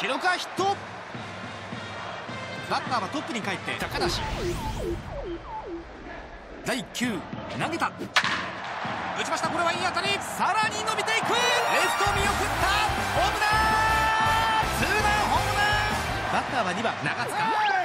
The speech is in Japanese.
記録はヒット。バッターはトップに帰って高梨。第1投げた。打ちました。これはいい当たり。さらに伸びていく。レフト見送った。ホームラン。ツーランホームラン。バッターは2番長塚。